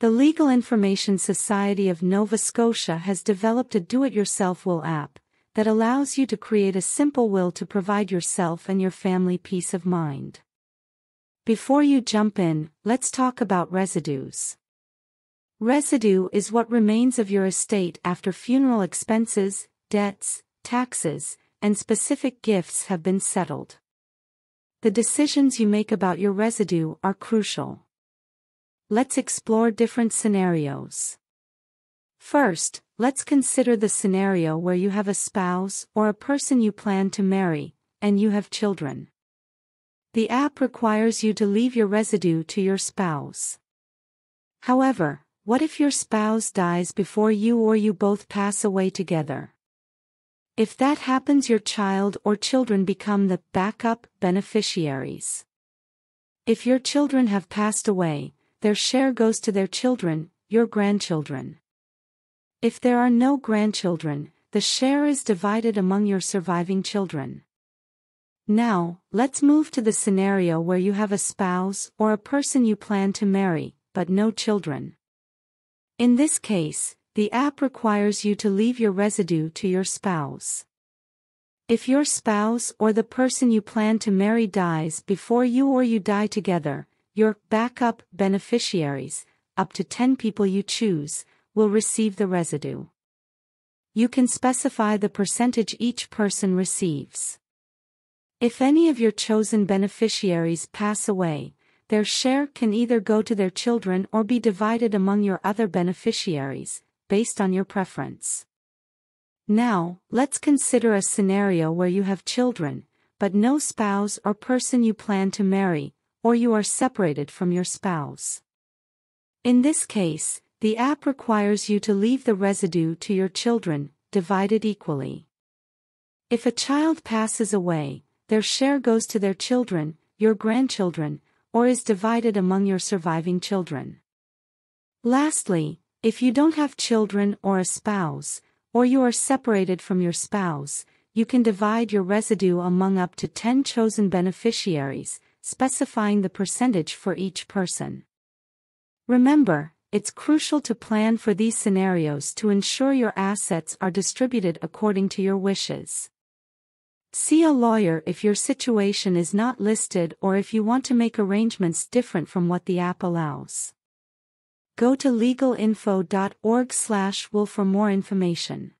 The Legal Information Society of Nova Scotia has developed a do-it-yourself will app that allows you to create a simple will to provide yourself and your family peace of mind. Before you jump in, let's talk about residues. Residue is what remains of your estate after funeral expenses, debts, taxes, and specific gifts have been settled. The decisions you make about your residue are crucial. Let's explore different scenarios. First, let's consider the scenario where you have a spouse or a person you plan to marry, and you have children. The app requires you to leave your residue to your spouse. However, what if your spouse dies before you or you both pass away together? If that happens your child or children become the backup beneficiaries. If your children have passed away, their share goes to their children, your grandchildren. If there are no grandchildren, the share is divided among your surviving children. Now, let's move to the scenario where you have a spouse or a person you plan to marry, but no children. In this case, the app requires you to leave your residue to your spouse. If your spouse or the person you plan to marry dies before you or you die together, your backup beneficiaries, up to 10 people you choose, will receive the residue. You can specify the percentage each person receives. If any of your chosen beneficiaries pass away, their share can either go to their children or be divided among your other beneficiaries, based on your preference. Now, let's consider a scenario where you have children, but no spouse or person you plan to marry, or you are separated from your spouse. In this case, the app requires you to leave the residue to your children, divided equally. If a child passes away, their share goes to their children, your grandchildren, or is divided among your surviving children. Lastly, if you don't have children or a spouse, or you are separated from your spouse, you can divide your residue among up to 10 chosen beneficiaries, specifying the percentage for each person. Remember, it's crucial to plan for these scenarios to ensure your assets are distributed according to your wishes. See a lawyer if your situation is not listed or if you want to make arrangements different from what the app allows. Go to legalinfo.org/will for more information.